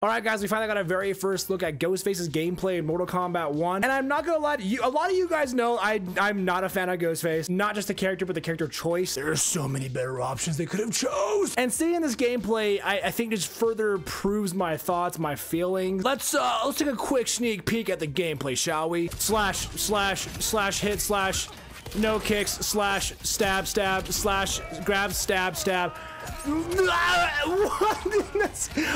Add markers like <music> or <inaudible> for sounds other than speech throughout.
All right, guys, we finally got our very first look at Ghostface's gameplay in Mortal Kombat 1. And I'm not gonna lie to you, a lot of you guys know I, I'm not a fan of Ghostface. Not just the character, but the character choice. There are so many better options they could have chose. And seeing this gameplay, I, I think just further proves my thoughts, my feelings. Let's uh let's take a quick sneak peek at the gameplay, shall we? Slash, slash, slash, hit, slash, no kicks, slash, stab, stab, slash, grab, stab, stab. <laughs>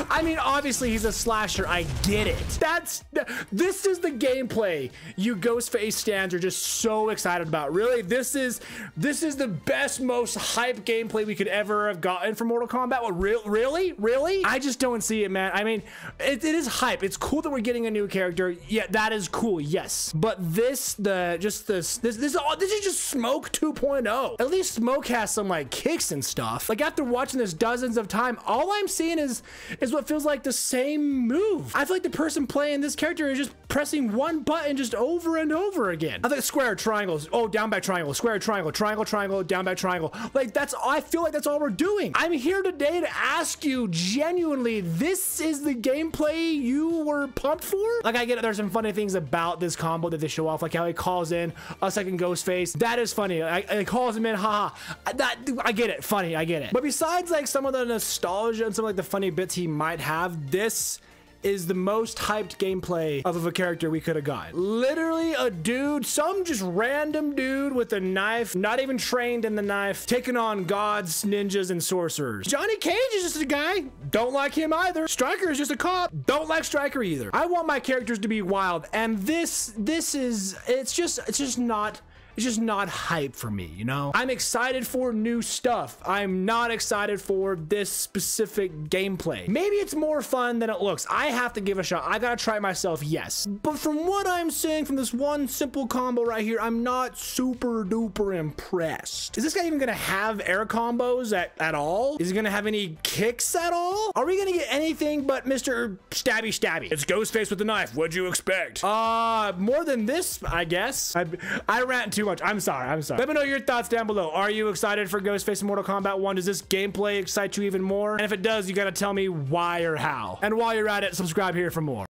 I mean, obviously he's a slasher. I get it. That's this is the gameplay you Ghostface stands are just so excited about. Really, this is this is the best, most hype gameplay we could ever have gotten from Mortal Kombat. What? Re really, really? I just don't see it, man. I mean, it, it is hype. It's cool that we're getting a new character. Yeah, that is cool. Yes, but this, the just this, this, this, oh, this is just Smoke 2.0. At least Smoke has some like kicks and stuff. Like after watching this dozens of times, all I'm seeing is is what feels like the same move. I feel like the person playing this character is just pressing one button just over and over again. I think square, triangles, oh, down back triangle, square, triangle, triangle, triangle, down back triangle. Like that's, I feel like that's all we're doing. I'm here today to ask you genuinely, this is the gameplay you were pumped for? Like I get it, there's some funny things about this combo that they show off, like how he calls in a second ghost face. That is funny. I, I calls him in, haha. That, I get it, funny, I get it. But besides like some of the nostalgia and some of like the funny bits he might have, this is the most hyped gameplay of a character we could have gotten. Literally a dude, some just random dude with a knife, not even trained in the knife, taking on gods, ninjas, and sorcerers. Johnny Cage is just a guy. Don't like him either. Stryker is just a cop. Don't like Stryker either. I want my characters to be wild, and this, this is, it's just, it's just not it's just not hype for me, you know? I'm excited for new stuff. I'm not excited for this specific gameplay. Maybe it's more fun than it looks. I have to give a shot. I gotta try myself, yes. But from what I'm seeing from this one simple combo right here, I'm not super duper impressed. Is this guy even gonna have air combos at, at all? Is he gonna have any kicks at all? Are we gonna get anything but Mr. Stabby Stabby? It's Ghostface with the knife. What'd you expect? Uh, more than this, I guess. I, I ran too too much. I'm sorry. I'm sorry. Let me know your thoughts down below. Are you excited for Ghostface in Mortal Kombat 1? Does this gameplay excite you even more? And if it does, you gotta tell me why or how. And while you're at it, subscribe here for more.